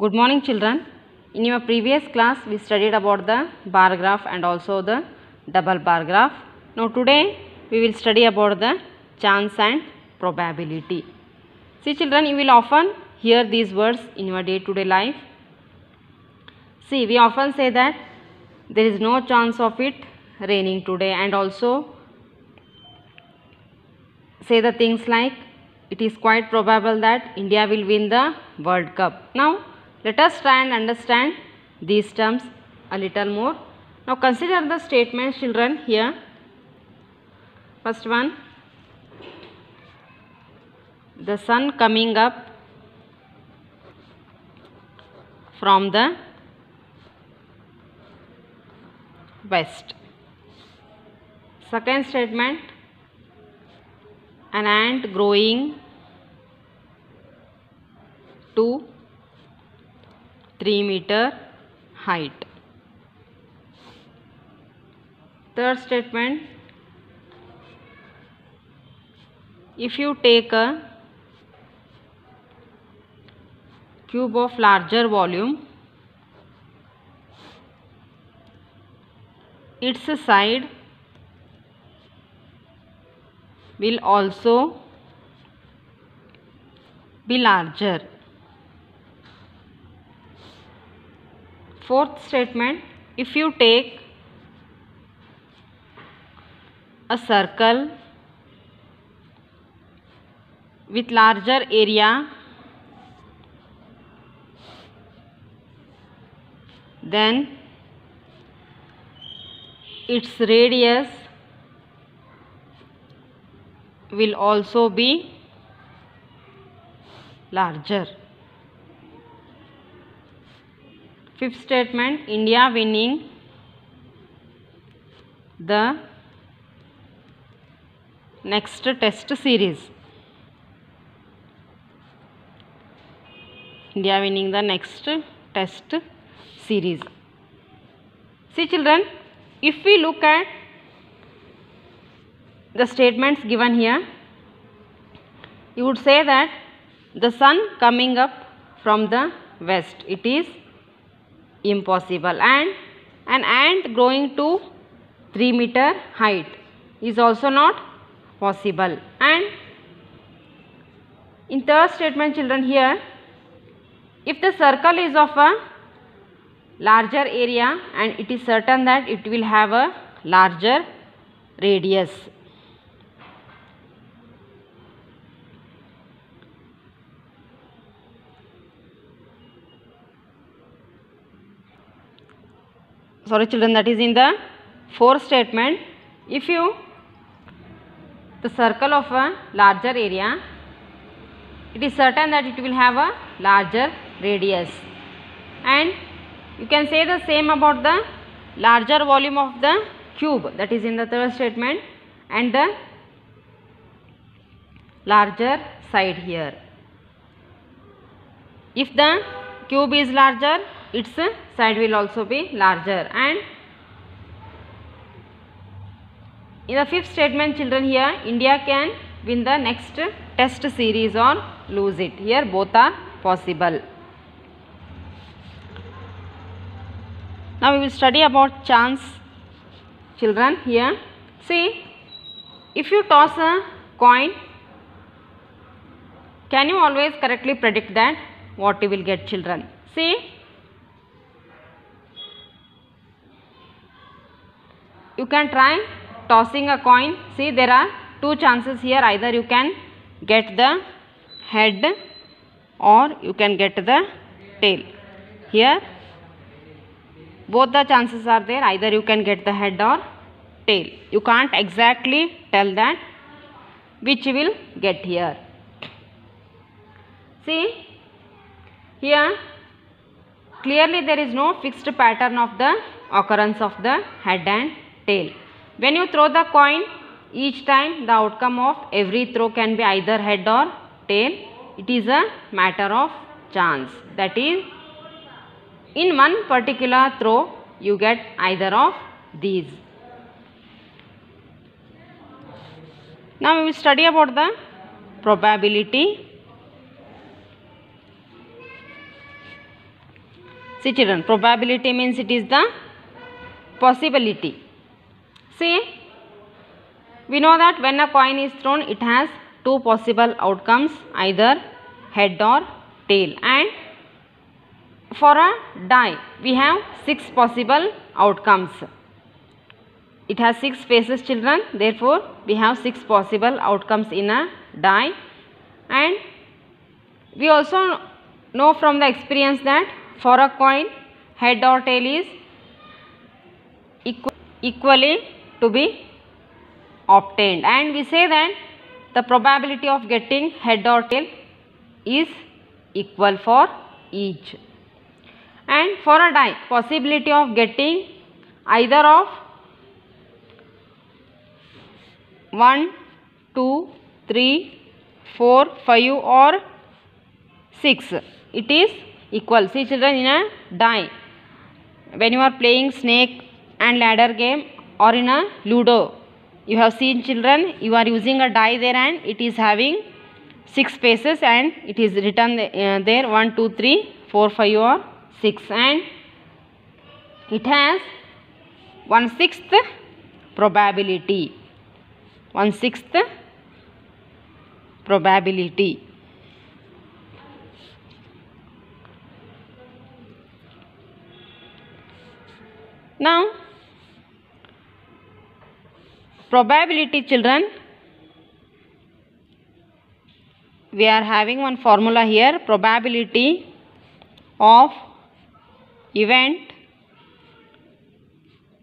Good morning children. In your previous class we studied about the bar graph and also the double bar graph. Now today we will study about the chance and probability. See children you will often hear these words in your day to day life. See we often say that there is no chance of it raining today and also say the things like it is quite probable that India will win the World Cup. Now let us try and understand these terms a little more. Now consider the statements children here. First one the sun coming up from the west. Second statement an ant growing to 3 meter height. Third statement if you take a cube of larger volume its side will also be larger. Fourth statement if you take a circle with larger area then its radius will also be larger. Fifth statement India winning the next test series. India winning the next test series. See children, if we look at the statements given here, you would say that the sun coming up from the west, it is impossible. And an ant growing to 3 meter height is also not possible. And in third statement children here if the circle is of a larger area and it is certain that it will have a larger radius sorry children that is in the fourth statement. If you the circle of a larger area it is certain that it will have a larger radius. And you can say the same about the larger volume of the cube that is in the third statement and the larger side here. If the cube is larger its side will also be larger. And in the fifth statement children here India can win the next test series or lose it. Here both are possible. Now we will study about chance children here. See if you toss a coin can you always correctly predict that what you will get children? See you can try tossing a coin. See there are two chances here. Either you can get the head or you can get the tail. Here both the chances are there. Either you can get the head or tail. You can't exactly tell that which will get here. See here clearly there is no fixed pattern of the occurrence of the head and tail. When you throw the coin, each time the outcome of every throw can be either head or tail. It is a matter of chance. That is, in one particular throw, you get either of these. Now we will study about the probability. See children, probability means it is the possibility. See, we know that when a coin is thrown, it has two possible outcomes, either head or tail. And for a die, we have six possible outcomes. It has six faces children, therefore, we have six possible outcomes in a die. And we also know from the experience that for a coin head or tail is equ equally to be obtained. And we say that the probability of getting head or tail is equal for each. And for a die possibility of getting either of 1 2 3 4 5 or 6 it is equal. See children in a die when you are playing snake and ladder game or in a ludo. You have seen children you are using a die there and it is having six spaces and it is written uh, there 1 2 3 4 5 or 6 and it has one sixth probability. One sixth probability. Now probability children. We are having one formula here probability of event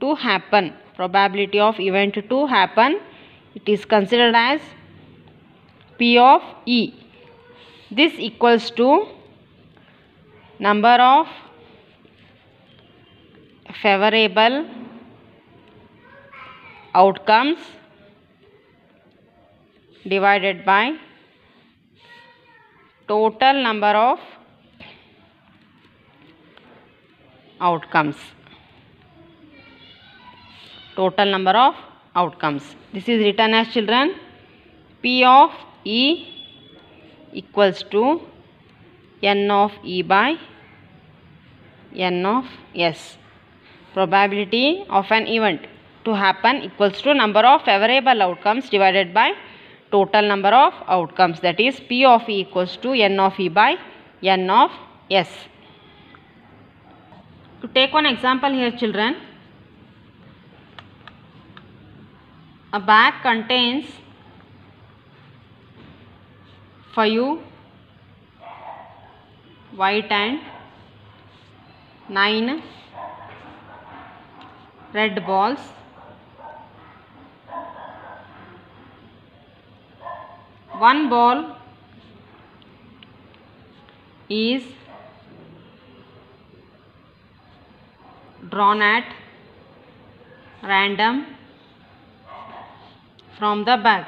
to happen. Probability of event to happen it is considered as p of e. This equals to number of favorable outcomes divided by total number of outcomes. Total number of outcomes. This is written as children p of e equals to n of e by n of s. Probability of an event to happen equals to number of favorable outcomes divided by total number of outcomes that is p of e equals to n of e by n of s. To take one example here children, a bag contains five white and nine red balls one ball is drawn at random from the bag.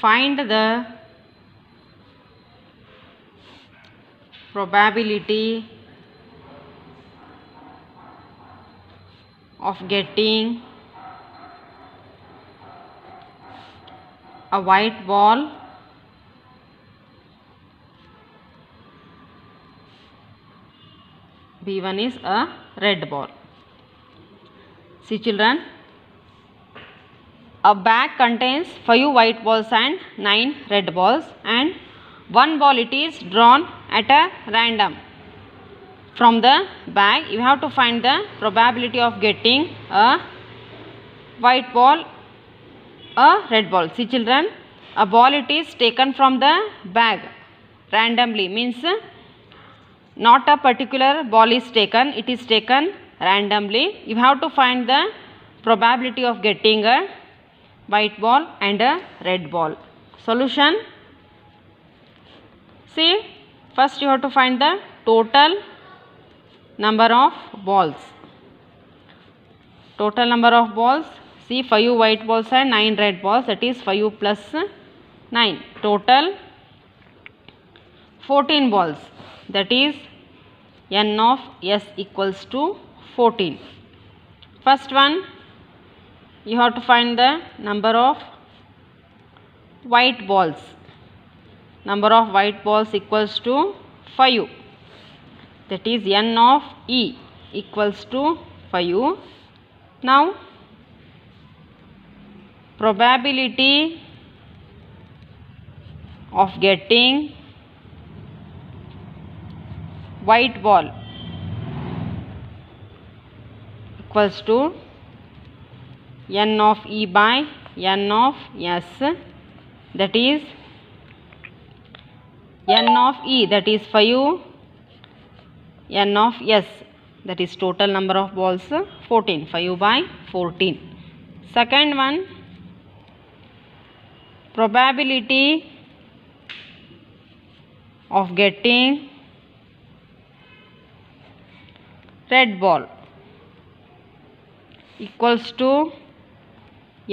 Find the probability of getting a white ball B1 is a red ball. See children, a bag contains 5 white balls and 9 red balls and one ball it is drawn at a random from the bag you have to find the probability of getting a white ball a red ball. See children a ball it is taken from the bag randomly. Means not a particular ball is taken it is taken randomly. You have to find the probability of getting a white ball and a red ball. Solution? See first you have to find the total number of balls. Total number of balls see 5 white balls and 9 red balls that is 5 plus 9 total 14 balls that is n of s equals to 14 first one you have to find the number of white balls. Number of white balls equals to 5 that is n of e equals to 5 now probability of getting white ball equals to n of e by n of s. That is n of e that is 5 n of s. That is total number of balls 14 for 5 by 14 second one probability of getting red ball equals to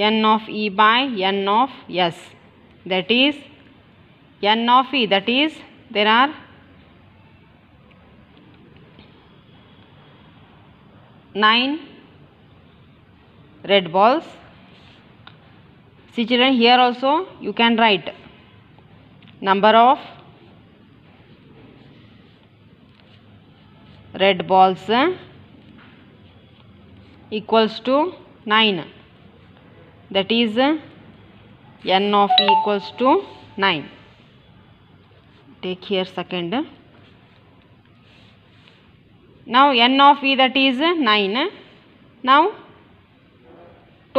n of e by n of s. That is n of e that is there are nine red balls see children here also you can write number of red balls eh, equals to 9 that is eh, n of e equals to 9 take here second. Now n of e that is eh, 9 now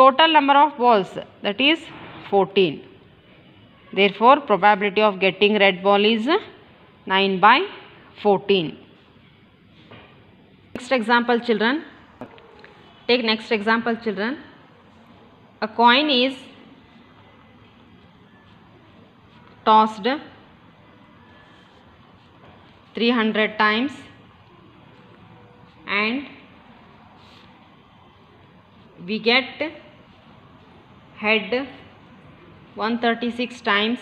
total number of balls that is 14 therefore probability of getting red ball is 9 by 14 next example children. Take next example children. A coin is tossed 300 times and we get head 136 times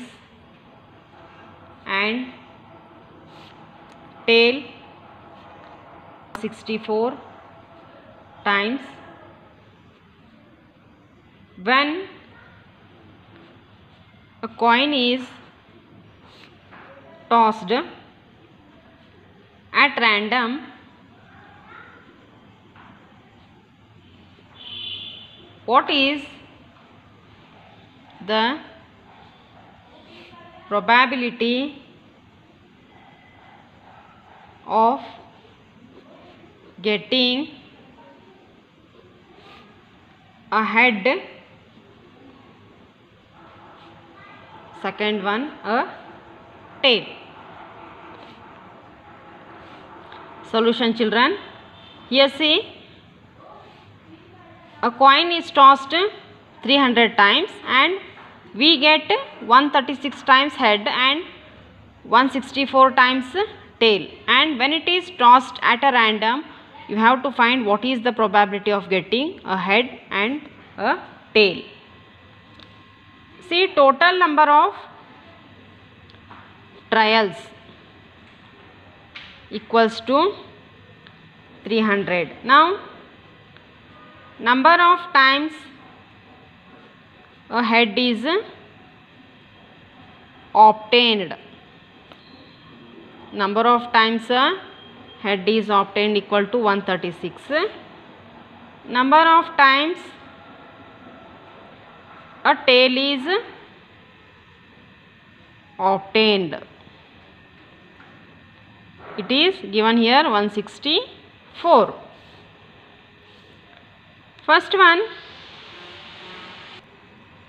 and tail 64 times. When a coin is tossed at random what is the probability of getting a head second one a tail. Solution children. Here see. A coin is tossed 300 times and we get 136 times head and 164 times tail. And when it is tossed at a random you have to find what is the probability of getting a head and a tail. See total number of trials equals to 300 now number of times a head is obtained. Number of times a head is obtained equal to 136 number of times a tail is obtained. It is given here 164 first one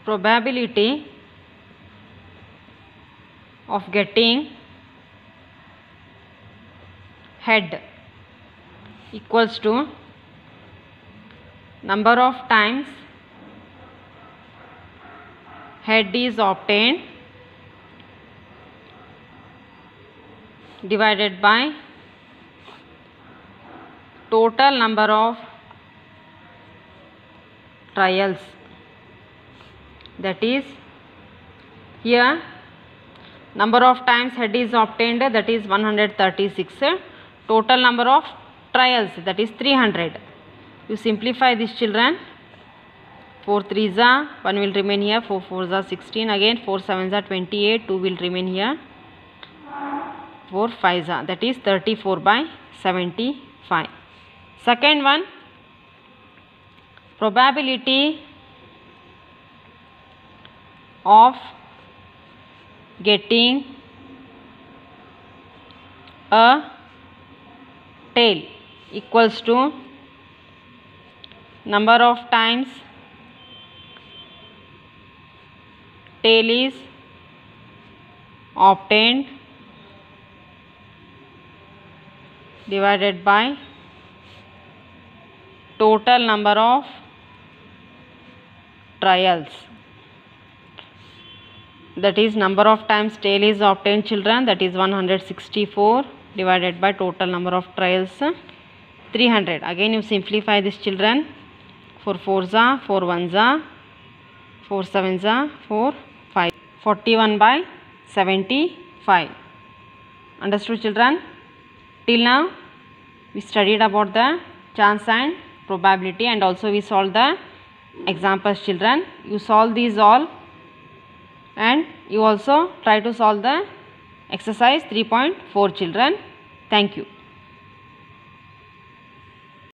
probability of getting head equals to number of times head is obtained divided by total number of trials that is here number of times head is obtained that is 136 total number of trials that is 300 you simplify this children. 4 3s are 1 will remain here 4 4s are 16 again 4 7s are 28 2 will remain here. 4 5 are that is 34 by 75 second one probability of getting a tail equals to number of times tail is obtained divided by total number of trials that is number of times tail is obtained children that is 164 divided by total number of trials 300 again you simplify this children. 4 4s are 4 1s are 4 7s are 4 5 41 by 75 understood children? Till now we studied about the chance and probability and also we solved the examples children. You solve these all and you also try to solve the exercise 3.4 children. Thank you